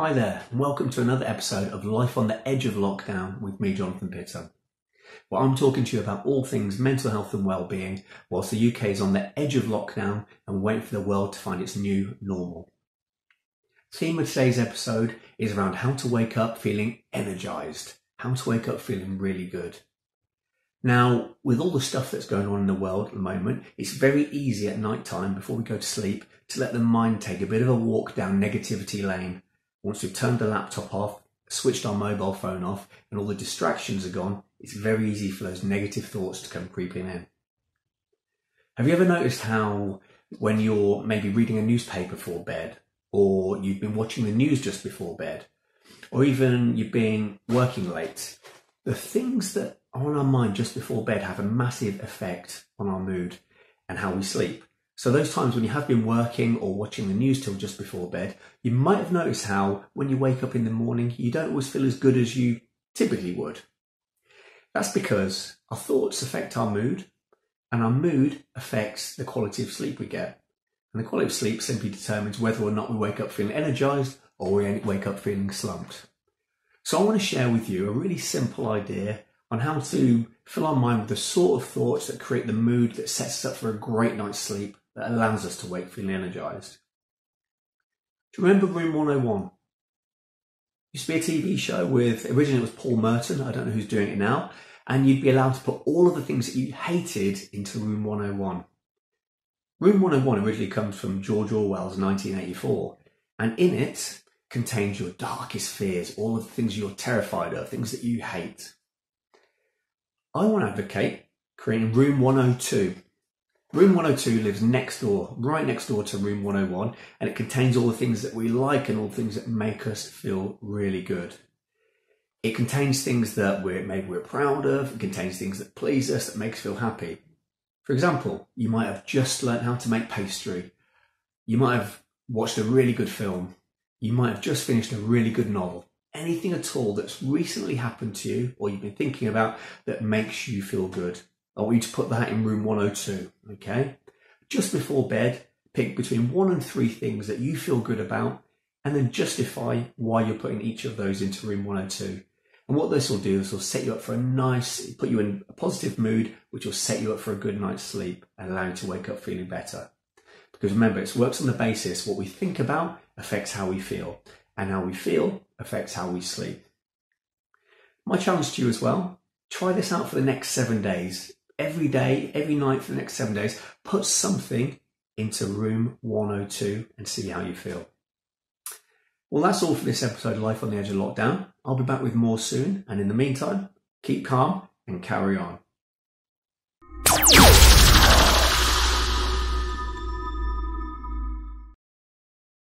Hi there, and welcome to another episode of Life on the Edge of Lockdown with me, Jonathan Pittam. Well, I'm talking to you about all things mental health and well-being, whilst the UK is on the edge of lockdown and waiting for the world to find its new normal. theme of today's episode is around how to wake up feeling energized, how to wake up feeling really good. Now, with all the stuff that's going on in the world at the moment, it's very easy at night time before we go to sleep to let the mind take a bit of a walk down negativity lane. Once we've turned the laptop off, switched our mobile phone off, and all the distractions are gone, it's very easy for those negative thoughts to come creeping in. Have you ever noticed how when you're maybe reading a newspaper before bed, or you've been watching the news just before bed, or even you've been working late, the things that are on our mind just before bed have a massive effect on our mood and how we sleep. So those times when you have been working or watching the news till just before bed, you might have noticed how when you wake up in the morning, you don't always feel as good as you typically would. That's because our thoughts affect our mood and our mood affects the quality of sleep we get. And the quality of sleep simply determines whether or not we wake up feeling energized or we wake up feeling slumped. So I want to share with you a really simple idea on how to fill our mind with the sort of thoughts that create the mood that sets us up for a great night's sleep that allows us to wake feeling energized. Do you remember Room 101? used to be a TV show with originally it was Paul Merton. I don't know who's doing it now. And you'd be allowed to put all of the things that you hated into Room 101. Room 101 originally comes from George Orwell's 1984, and in it contains your darkest fears, all of the things you're terrified of, things that you hate. I want to advocate creating Room 102. Room 102 lives next door, right next door to Room 101, and it contains all the things that we like and all the things that make us feel really good. It contains things that we're maybe we're proud of, it contains things that please us, that make us feel happy. For example, you might have just learned how to make pastry. You might have watched a really good film. You might have just finished a really good novel anything at all that's recently happened to you or you've been thinking about that makes you feel good. I want you to put that in room 102, okay? Just before bed, pick between one and three things that you feel good about and then justify why you're putting each of those into room 102. And what this will do is will set you up for a nice, put you in a positive mood, which will set you up for a good night's sleep and allow you to wake up feeling better. Because remember, it works on the basis what we think about affects how we feel and how we feel affects how we sleep. My challenge to you as well try this out for the next seven days. Every day, every night for the next seven days, put something into room 102 and see how you feel. Well, that's all for this episode of Life on the Edge of Lockdown. I'll be back with more soon, and in the meantime, keep calm and carry on.